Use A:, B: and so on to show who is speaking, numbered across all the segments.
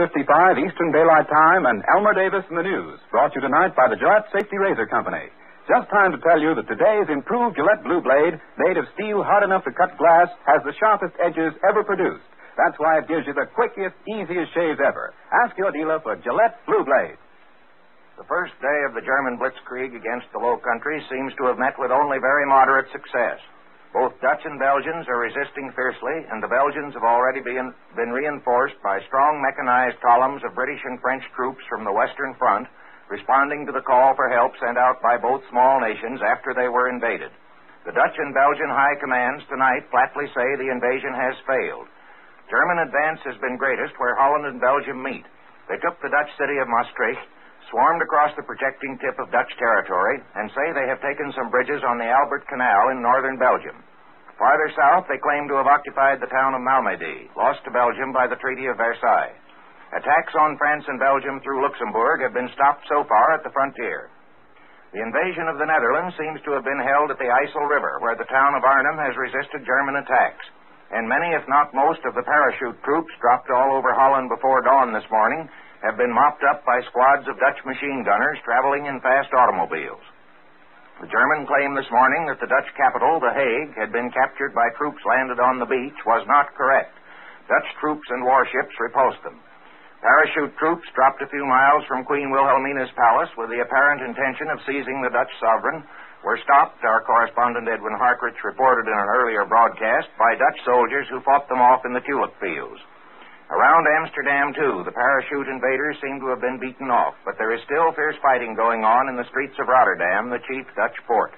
A: 8.55 Eastern Daylight Time and Elmer Davis in the news, brought you tonight by the Gillette Safety Razor Company. Just time to tell you that today's improved Gillette Blue Blade, made of steel hard enough to cut glass, has the sharpest edges ever produced. That's why it gives you the quickest, easiest shaves ever. Ask your dealer for Gillette Blue Blade.
B: The first day of the German blitzkrieg against the Low Countries seems to have met with only very moderate success. Both Dutch and Belgians are resisting fiercely, and the Belgians have already been, been reinforced by strong mechanized columns of British and French troops from the Western Front, responding to the call for help sent out by both small nations after they were invaded. The Dutch and Belgian high commands tonight flatly say the invasion has failed. German advance has been greatest where Holland and Belgium meet. They took the Dutch city of Maastricht, swarmed across the projecting tip of Dutch territory, and say they have taken some bridges on the Albert Canal in northern Belgium. Farther south, they claim to have occupied the town of Malmedy, lost to Belgium by the Treaty of Versailles. Attacks on France and Belgium through Luxembourg have been stopped so far at the frontier. The invasion of the Netherlands seems to have been held at the IJssel River, where the town of Arnhem has resisted German attacks. And many, if not most, of the parachute troops dropped all over Holland before dawn this morning have been mopped up by squads of Dutch machine gunners traveling in fast automobiles. The German claim this morning that the Dutch capital, The Hague, had been captured by troops landed on the beach was not correct. Dutch troops and warships repulsed them. Parachute troops dropped a few miles from Queen Wilhelmina's palace with the apparent intention of seizing the Dutch sovereign were stopped, our correspondent Edwin Hartrich reported in an earlier broadcast, by Dutch soldiers who fought them off in the tulip fields. Around Amsterdam, too, the parachute invaders seem to have been beaten off, but there is still fierce fighting going on in the streets of Rotterdam, the chief Dutch port.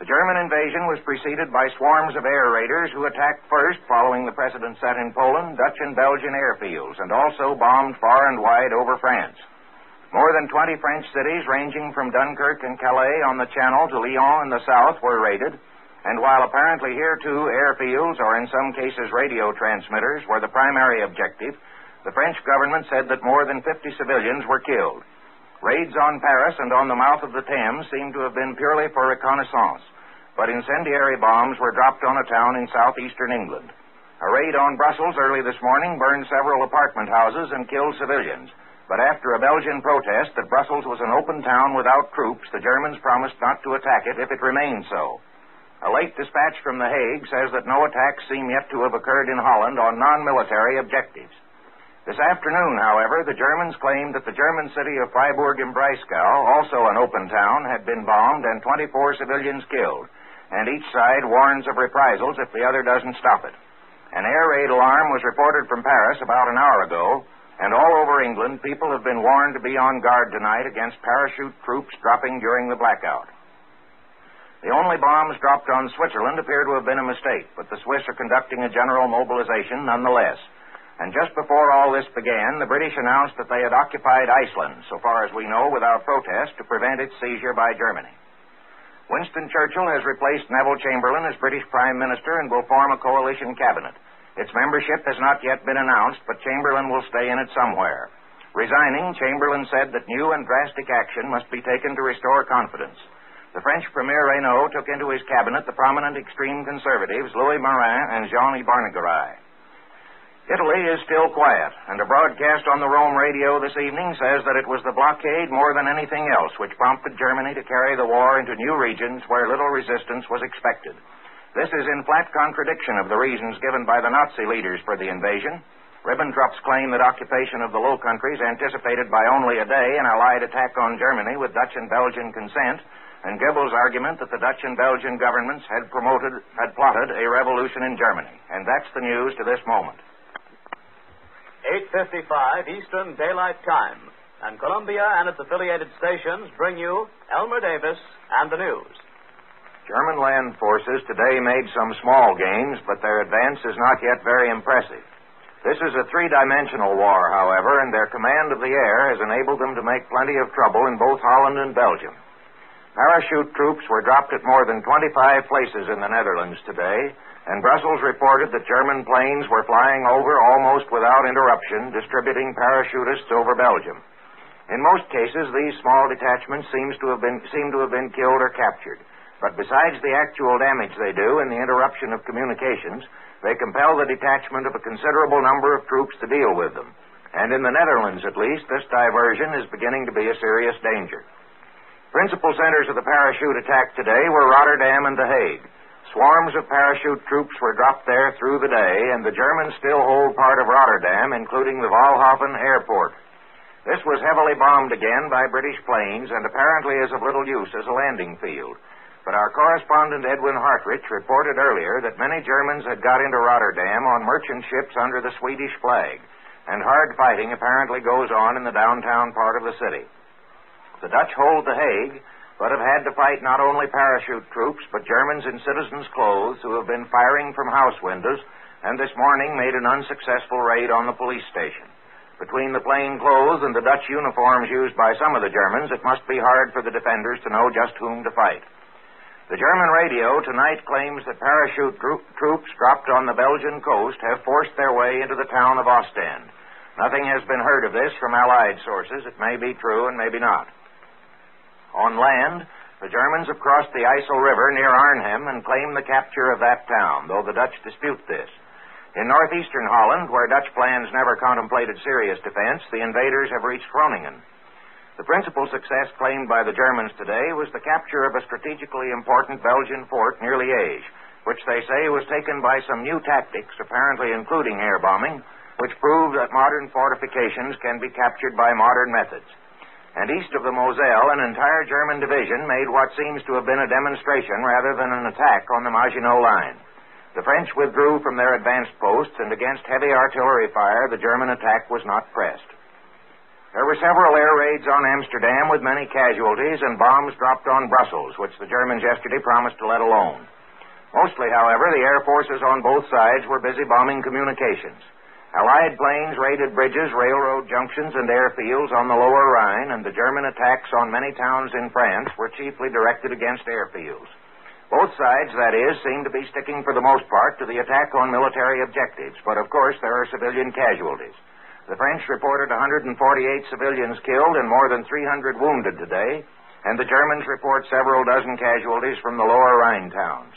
B: The German invasion was preceded by swarms of air raiders who attacked first, following the precedent set in Poland, Dutch and Belgian airfields, and also bombed far and wide over France. More than 20 French cities, ranging from Dunkirk and Calais on the Channel to Lyon in the south, were raided. And while apparently here too airfields or in some cases radio transmitters were the primary objective, the French government said that more than 50 civilians were killed. Raids on Paris and on the mouth of the Thames seem to have been purely for reconnaissance, but incendiary bombs were dropped on a town in southeastern England. A raid on Brussels early this morning burned several apartment houses and killed civilians. But after a Belgian protest that Brussels was an open town without troops, the Germans promised not to attack it if it remained so. A late dispatch from The Hague says that no attacks seem yet to have occurred in Holland on non military objectives. This afternoon, however, the Germans claimed that the German city of Freiburg im Breisgau, also an open town, had been bombed and 24 civilians killed, and each side warns of reprisals if the other doesn't stop it. An air raid alarm was reported from Paris about an hour ago, and all over England, people have been warned to be on guard tonight against parachute troops dropping during the blackout. The only bombs dropped on Switzerland appear to have been a mistake, but the Swiss are conducting a general mobilization nonetheless. And just before all this began, the British announced that they had occupied Iceland, so far as we know, without protest, to prevent its seizure by Germany. Winston Churchill has replaced Neville Chamberlain as British Prime Minister and will form a coalition cabinet. Its membership has not yet been announced, but Chamberlain will stay in it somewhere. Resigning, Chamberlain said that new and drastic action must be taken to restore confidence the French Premier Reynaud took into his cabinet the prominent extreme conservatives Louis Marin and Jean Ybarnégaray. Italy is still quiet, and a broadcast on the Rome radio this evening says that it was the blockade more than anything else which prompted Germany to carry the war into new regions where little resistance was expected. This is in flat contradiction of the reasons given by the Nazi leaders for the invasion. Ribbentrop's claim that occupation of the Low Countries anticipated by only a day an Allied attack on Germany with Dutch and Belgian consent and Goebbels' argument that the Dutch and Belgian governments had promoted, had plotted a revolution in Germany. And that's the news to this moment.
C: 8.55 Eastern Daylight Time. And Columbia and its affiliated stations bring you Elmer Davis and the news.
B: German land forces today made some small gains, but their advance is not yet very impressive. This is a three dimensional war, however, and their command of the air has enabled them to make plenty of trouble in both Holland and Belgium. Parachute troops were dropped at more than 25 places in the Netherlands today, and Brussels reported that German planes were flying over almost without interruption, distributing parachutists over Belgium. In most cases, these small detachments seems to have been, seem to have been killed or captured. But besides the actual damage they do and the interruption of communications, they compel the detachment of a considerable number of troops to deal with them. And in the Netherlands, at least, this diversion is beginning to be a serious danger. Principal centers of the parachute attack today were Rotterdam and The Hague. Swarms of parachute troops were dropped there through the day, and the Germans still hold part of Rotterdam, including the Waalhaven airport. This was heavily bombed again by British planes and apparently is of little use as a landing field. But our correspondent Edwin Hartrich reported earlier that many Germans had got into Rotterdam on merchant ships under the Swedish flag, and hard fighting apparently goes on in the downtown part of the city. The Dutch hold The Hague, but have had to fight not only parachute troops, but Germans in citizens' clothes who have been firing from house windows and this morning made an unsuccessful raid on the police station. Between the plain clothes and the Dutch uniforms used by some of the Germans, it must be hard for the defenders to know just whom to fight. The German radio tonight claims that parachute tro- troops dropped on the Belgian coast have forced their way into the town of Ostend. Nothing has been heard of this from Allied sources. It may be true and maybe not. On land, the Germans have crossed the IJssel River near Arnhem and claim the capture of that town, though the Dutch dispute this. In northeastern Holland, where Dutch plans never contemplated serious defense, the invaders have reached Groningen. The principal success claimed by the Germans today was the capture of a strategically important Belgian fort near Liège, which they say was taken by some new tactics, apparently including air bombing, which prove that modern fortifications can be captured by modern methods. And east of the Moselle, an entire German division made what seems to have been a demonstration rather than an attack on the Maginot Line. The French withdrew from their advanced posts, and against heavy artillery fire, the German attack was not pressed. There were several air raids on Amsterdam with many casualties and bombs dropped on Brussels, which the Germans yesterday promised to let alone. Mostly, however, the air forces on both sides were busy bombing communications. Allied planes raided bridges, railroad junctions, and airfields on the lower Rhine, and the German attacks on many towns in France were chiefly directed against airfields. Both sides, that is, seem to be sticking for the most part to the attack on military objectives, but of course there are civilian casualties. The French reported 148 civilians killed and more than 300 wounded today, and the Germans report several dozen casualties from the lower Rhine towns.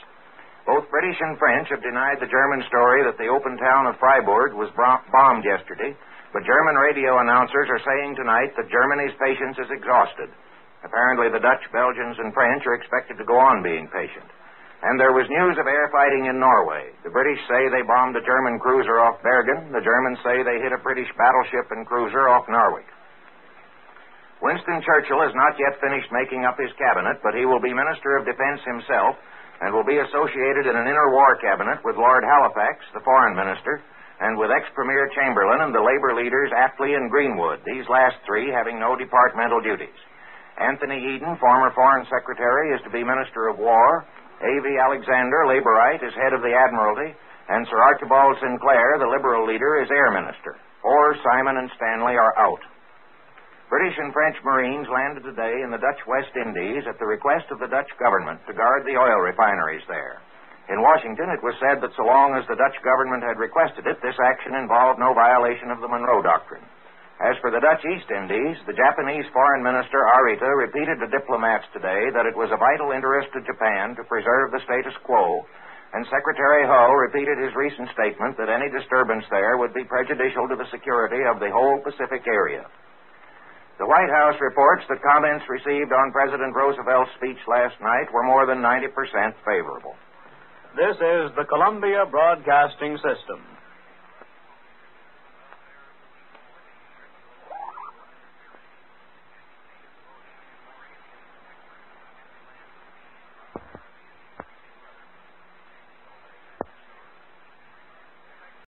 B: Both British and French have denied the German story that the open town of Freiburg was bombed yesterday, but German radio announcers are saying tonight that Germany's patience is exhausted. Apparently, the Dutch, Belgians, and French are expected to go on being patient. And there was news of air fighting in Norway. The British say they bombed a German cruiser off Bergen. The Germans say they hit a British battleship and cruiser off Narvik. Winston Churchill has not yet finished making up his cabinet, but he will be Minister of Defense himself and will be associated in an inner war cabinet with Lord Halifax, the Foreign Minister, and with ex Premier Chamberlain and the labor leaders Attlee and Greenwood, these last three having no departmental duties. Anthony Eden, former Foreign Secretary, is to be Minister of War. A.V. Alexander, Laborite, is head of the Admiralty. And Sir Archibald Sinclair, the Liberal leader, is Air Minister. Hoare, Simon, and Stanley are out. British and French Marines landed today in the Dutch West Indies at the request of the Dutch government to guard the oil refineries there. In Washington, it was said that so long as the Dutch government had requested it, this action involved no violation of the Monroe Doctrine. As for the Dutch East Indies, the Japanese Foreign Minister Arita repeated to diplomats today that it was a vital interest to Japan to preserve the status quo, and Secretary Hull repeated his recent statement that any disturbance there would be prejudicial to the security of the whole Pacific area. The White House reports that comments received on President Roosevelt's speech last night were more than 90% favorable.
C: This is the Columbia Broadcasting System.